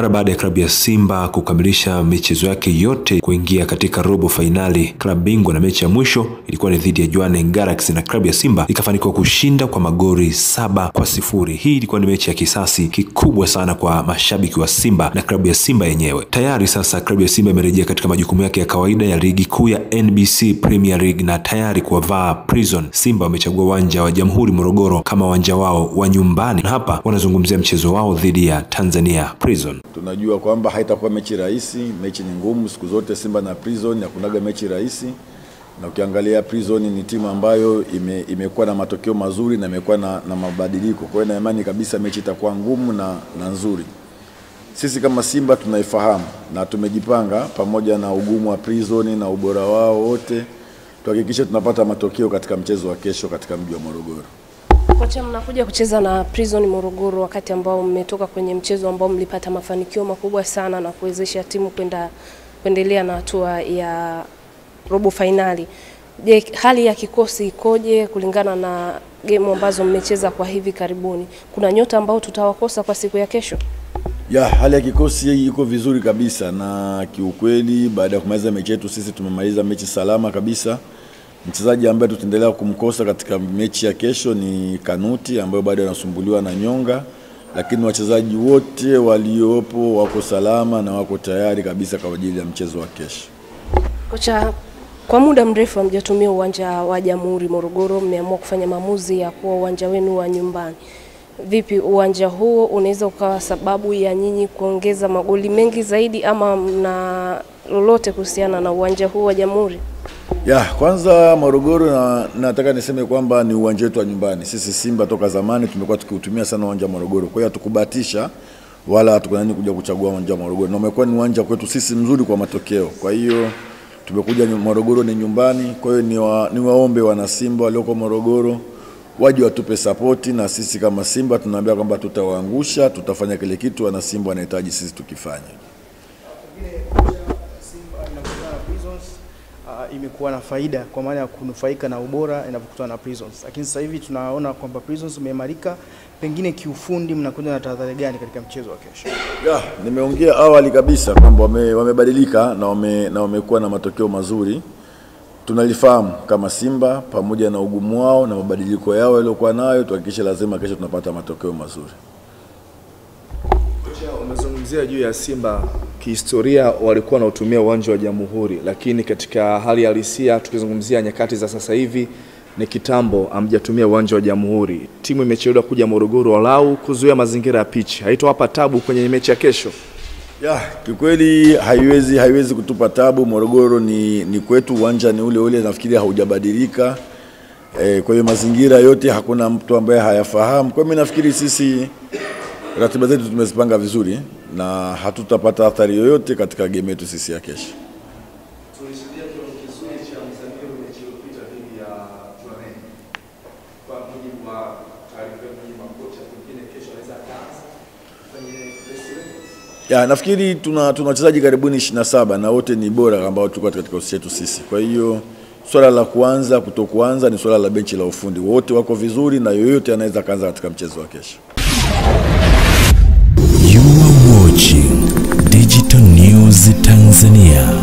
mara baada ya klabu ya Simba kukamilisha michezo yake yote kuingia katika robo fainali klabu bingwa, na mechi ya mwisho ilikuwa ni dhidi ya Jwaneng Galaxy na klabu ya Simba ikafanikiwa kushinda kwa magori saba kwa sifuri. Hii ilikuwa ni mechi ya kisasi kikubwa sana kwa mashabiki wa Simba na klabu ya Simba yenyewe. Tayari sasa klabu ya Simba imerejea katika majukumu yake ya kawaida ya ligi kuu ya NBC Premier League na tayari kuwavaa Prison. Simba wamechagua uwanja wa Jamhuri Morogoro kama uwanja wao wa nyumbani, na hapa wanazungumzia mchezo wao dhidi ya Tanzania Prison. Tunajua kwamba haitakuwa mechi rahisi, mechi ni ngumu siku zote. Simba na Prison hakunaga mechi rahisi, na ukiangalia Prison ni timu ambayo ime, imekuwa na matokeo mazuri na imekuwa na, na mabadiliko. Kwa hiyo na imani kabisa mechi itakuwa ngumu na, na nzuri. Sisi kama Simba tunaifahamu na tumejipanga pamoja na ugumu wa Prison na ubora wao wote, tuhakikishe tunapata matokeo katika mchezo wa kesho katika mji wa Morogoro. Kocha, mnakuja kucheza na Prison Morogoro wakati ambao mmetoka kwenye mchezo ambao mlipata mafanikio makubwa sana na kuwezesha timu kwenda kuendelea na hatua ya robo fainali. Je, hali ya kikosi ikoje kulingana na gemu ambazo mmecheza kwa hivi karibuni? Kuna nyota ambao tutawakosa kwa siku ya kesho? Ya, hali ya kikosi iko vizuri kabisa, na kiukweli baada ya kumaliza mechi yetu sisi tumemaliza mechi salama kabisa. Mchezaji ambaye tutaendelea kumkosa katika mechi ya kesho ni Kanuti ambayo bado anasumbuliwa na nyonga, lakini wachezaji wote waliopo wako salama na wako tayari kabisa kwa ajili ya mchezo wa kesho. Kocha, kwa muda mrefu hamjatumia uwanja wa Jamhuri Morogoro, mmeamua kufanya maamuzi ya kuwa uwanja wenu wa nyumbani. Vipi, uwanja huo unaweza ukawa sababu ya nyinyi kuongeza magoli mengi zaidi, ama mna lolote kuhusiana na uwanja huu wa Jamhuri? Ya, kwanza Morogoro na, nataka niseme kwamba ni uwanja wetu wa nyumbani. Sisi Simba toka zamani tumekuwa tukiutumia sana uwanja wa Morogoro. Kwa hiyo hatukubatisha wala hatukunani kuja kuchagua uwanja wa Morogoro. Na umekuwa ni uwanja kwetu sisi mzuri kwa matokeo. Kwa hiyo tumekuja Morogoro ni nyumbani. Kwa hiyo ni, wa, ni waombe wana Simba walioko Morogoro waje watupe sapoti, na sisi kama Simba tunaambia kwamba tutawaangusha, tutafanya kile kitu wana Simba wanahitaji sisi tukifanya. Imekuwa na faida kwa maana ya kunufaika na ubora inavyokutana na Prisons, lakini sasa hivi tunaona kwamba Prisons umeimarika. Pengine kiufundi, mnakuja na tahadhari gani katika mchezo wa kesho? Ya, nimeongea awali kabisa kwamba wame, wamebadilika na wame, na wamekuwa na matokeo mazuri. Tunalifahamu kama Simba pamoja na ugumu wao na mabadiliko yao yaliokuwa nayo, tuhakikishe lazima kesho tunapata matokeo mazuri. Kocha, umezungumzia juu ya Simba kihistoria walikuwa wanautumia uwanja wa Jamhuri, lakini katika hali halisia tukizungumzia nyakati za sasa hivi ni kitambo amjatumia uwanja wa Jamhuri. Timu imechelewa kuja Morogoro walau kuzuia mazingira ya pitch, haitowapa tabu kwenye mechi ya kesho? Ya, kikweli haiwezi haiwezi kutupa tabu. Morogoro ni, ni kwetu, uwanja ni ule ule, nafikiri haujabadilika. E, kwa hiyo mazingira yote hakuna mtu ambaye hayafahamu. Kwa hiyo mimi nafikiri sisi ratiba zetu tumezipanga vizuri na hatutapata athari yoyote katika game yetu sisi ya kesho. Ya, nafikiri tuna tuna wachezaji karibuni 27 na wote ni bora ambao tuko katika kikosi chetu sisi. Kwa hiyo swala la kuanza kutokuanza ni swala la benchi la ufundi. Wote wako vizuri na yoyote anaweza kaanza katika mchezo wa kesho. 孙俪啊。